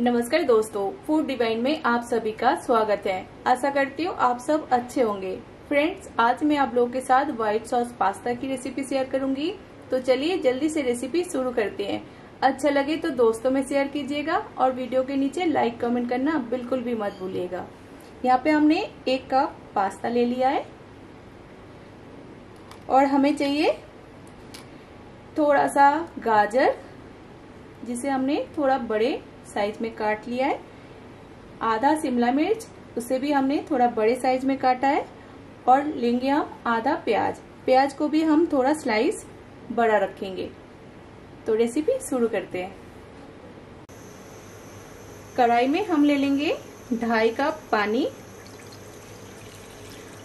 नमस्कार दोस्तों food divine में आप सभी का स्वागत है। आशा करती हूँ आप सब अच्छे होंगे। फ्रेंड्स आज मैं आप लोगों के साथ व्हाइट सॉस पास्ता की रेसिपी शेयर करूँगी। तो चलिए जल्दी से रेसिपी शुरू करते हैं। अच्छा लगे तो दोस्तों में शेयर कीजिएगा और वीडियो के नीचे लाइक कमेंट करना बिल्कुल भी मत भूलिएगा। यहाँ पे हमने एक कप पास्ता ले लिया है। और हमें चाहिए थोड़ा सा गाजर, जिसे हमने थोड़ा बड़े साइज़ में काट लिया है। आधा शिमला मिर्च, उसे भी हमने थोड़ा बड़े साइज़ में काटा है और लेंगे हम आधा प्याज। प्याज को भी हम थोड़ा स्लाइस बड़ा रखेंगे। तो रेसिपी शुरू करते हैं। कढ़ाई में हम ले लेंगे ढाई कप पानी।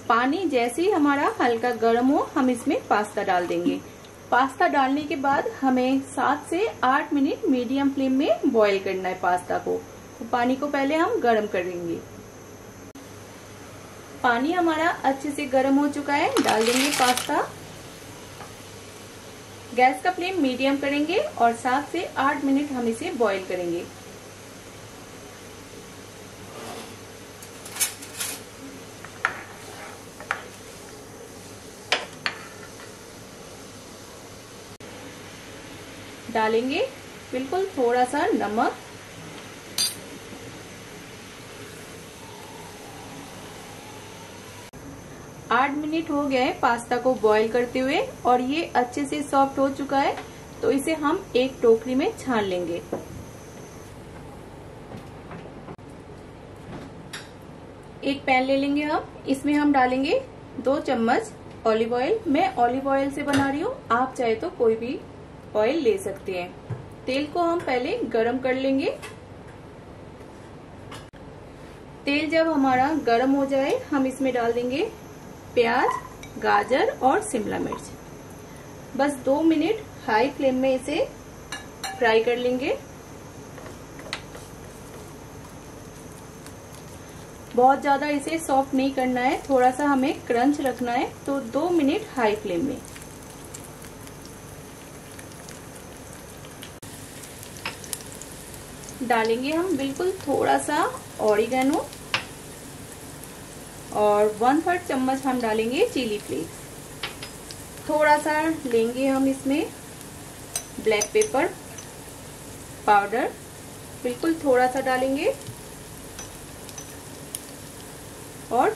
पानी जैसे ही हमारा हल्का गर्म हो, हम इसमें पास्ता डाल देंगे। पास्ता डालने के बाद हमें सात से आठ मिनट मीडियम फ्लेम में बॉईल करना है पास्ता को। तो पानी को पहले हम गर्म करेंगे पानी हमारा अच्छे से गर्म हो चुका है। डाल देंगे पास्ता। गैस का फ्लेम मीडियम करेंगे और सात से आठ मिनट हम इसे बॉईल करेंगे। डालेंगे। बिल्कुल थोड़ा सा नमक। आठ मिनट हो गए पास्ता को बॉईल करते हुए और ये अच्छे से सॉफ्ट हो चुका है तो इसे हम एक टोकरी में छान लेंगे। एक पैन ले लेंगे हम। इसमें हम डालेंगे दो चम्मच ऑलिव ऑयल मैं ऑलिव ऑयल से बना रही हूँ। आप चाहे तो कोई भी ऑयल ले सकते हैं। तेल को हम पहले गरम कर लेंगे। तेल जब हमारा गरम हो जाए, हम इसमें डाल देंगे प्याज, गाजर और शिमला मिर्च। बस दो मिनट हाई फ्लेम में इसे फ्राई कर लेंगे। बहुत ज़्यादा इसे सॉफ्ट नहीं करना है, थोड़ा सा हमें क्रंच रखना है तो दो मिनट हाई फ्लेम में। डालेंगे हम बिल्कुल थोड़ा सा ऑरिगेनो और वन थर्ड चम्मच हम डालेंगे चिली फ्लेक्स। थोड़ा सा लेंगे हम इसमें ब्लैक पेपर पाउडर। बिल्कुल थोड़ा सा डालेंगे। और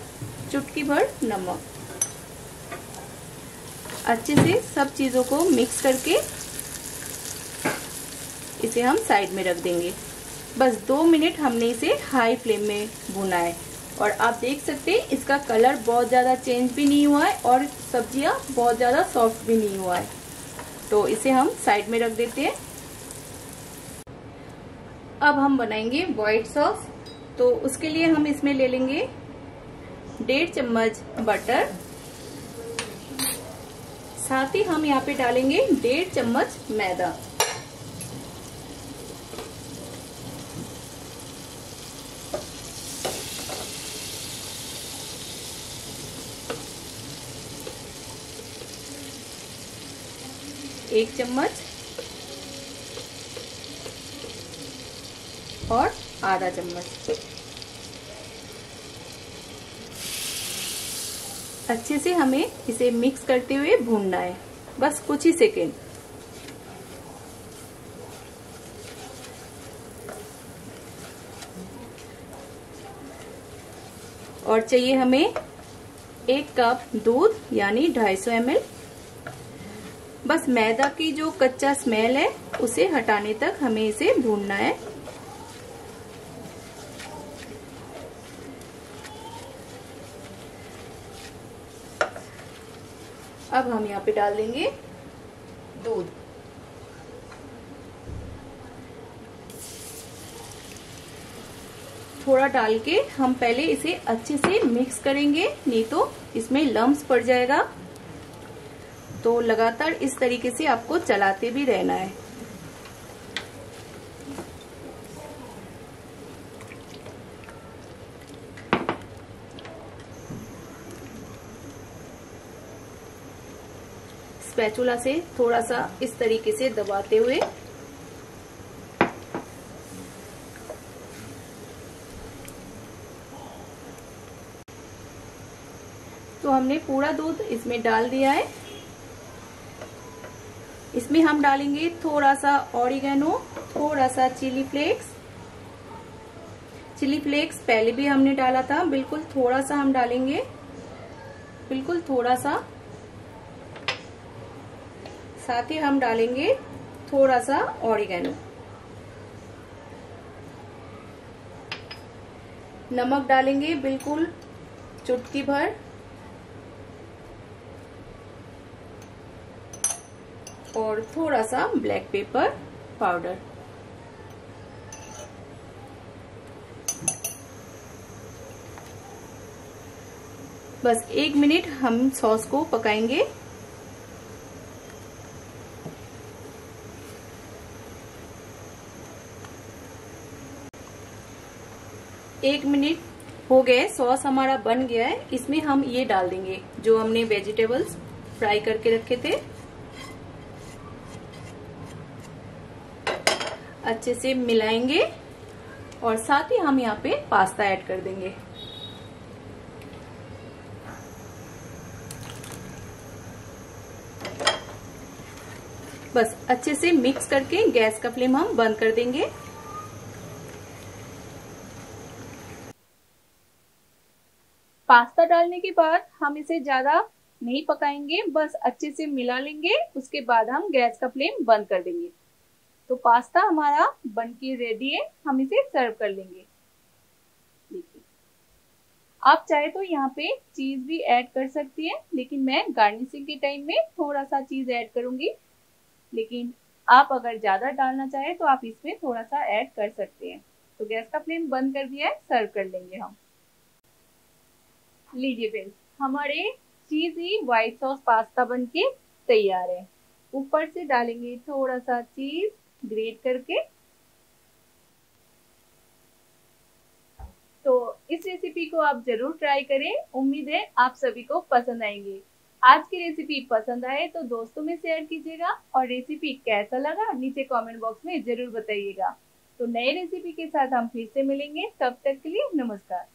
चुटकी भर नमक। अच्छे से सब चीज़ों को मिक्स करके इसे हम साइड में रख देंगे। बस दो मिनट हमने इसे हाई फ्लेम में भुना है। और आप देख सकते हैं, इसका कलर बहुत ज़्यादा चेंज भी नहीं हुआ है और सब्ज़ियाँ बहुत ज़्यादा सॉफ्ट भी नहीं हुआ है। तो इसे हम साइड में रख देते हैं। अब हम बनाएँगे व्हाइट सॉस तो उसके लिए हम इसमें ले लेंगे डेढ़ चम्मच बटर साथ ही हम यहाँ पे डालेंगे डेढ़ चम्मच मैदा। एक चम्मच और आधा चम्मच। अच्छे से हमें इसे मिक्स करते हुए भूनना है। बस कुछ ही सेकेंड। और चाहिए हमें एक कप दूध, यानी 250 सौ बस मैदा की जो कच्चा स्मेल है, उसे हटाने तक हमें इसे भूनना है। अब हम यहाँ पे डाल देंगे दूध। थोड़ा डाल के हम पहले इसे अच्छे से मिक्स करेंगे, नहीं तो इसमें लम्स पड़ जाएगा। तो लगातार इस तरीके से आपको चलाते भी रहना है। स्पैचुला से थोड़ा सा इस तरीके से दबाते हुए तो हमने पूरा दूध इसमें डाल दिया है। इसमें हम डालेंगे थोड़ा सा ऑरिगेनो थोड़ा सा चिली फ्लेक्स चिली फ्लेक्स पहले भी हमने डाला था, बिल्कुल थोड़ा सा हम डालेंगे। बिल्कुल थोड़ा सा। साथ ही हम डालेंगे थोड़ा सा ऑरिगेनो नमक डालेंगे बिल्कुल चुटकी भर। और थोड़ा सा ब्लैक पेपर पाउडर बस एक मिनट हम सॉस को पकाएँगे. एक मिनट हो गए सॉस हमारा बन गया है. इसमें हम ये डाल देंगे, जो हमने वेजिटेबल्स फ्राई करके रखे थे. अच्छे से मिलाएँगे और साथ ही हम यहाँ पे पास्ता ऐड कर देंगे। बस अच्छे से मिक्स करके गैस का फ्लेम हम बंद कर देंगे। पास्ता डालने के बाद हम इसे ज़्यादा नहीं पकाएँगे, बस अच्छे से मिला लेंगे, उसके बाद हम गैस का फ्लेम बंद कर देंगे। तो पास्ता हमारा बनके रेडी है, हम इसे सर्व कर लेंगे। आप चाहे तो यहाँ पे चीज़ भी ऐड कर सकती हैं, लेकिन मैं गार्निशिंग के टाइम में थोड़ा सा चीज़ ऐड करूँगी। लेकिन आप अगर ज़्यादा डालना चाहे तो आप इसमें थोड़ा सा ऐड कर सकते हैं। तो गैस का फ्लेम बंद कर दिया है सर्व कर लेंगे हम। लीजिए फ्रेंड्स हमारे चीजी व्हाइट सॉस पास्ता बन के तैयार है। ऊपर से डालेंगे थोड़ा सा चीज़ ग्रेट करके। तो इस रेसिपी को आप ज़रूर ट्राई करें। उम्मीद है आप सभी को पसंद आएँगे। आज की रेसिपी पसंद आए तो दोस्तों में शेयर कीजिएगा और रेसिपी कैसा लगा नीचे कमेंट बॉक्स में ज़रूर बताइएगा। तो नए रेसिपी के साथ हम फिर से मिलेंगे। तब तक के लिए नमस्कार।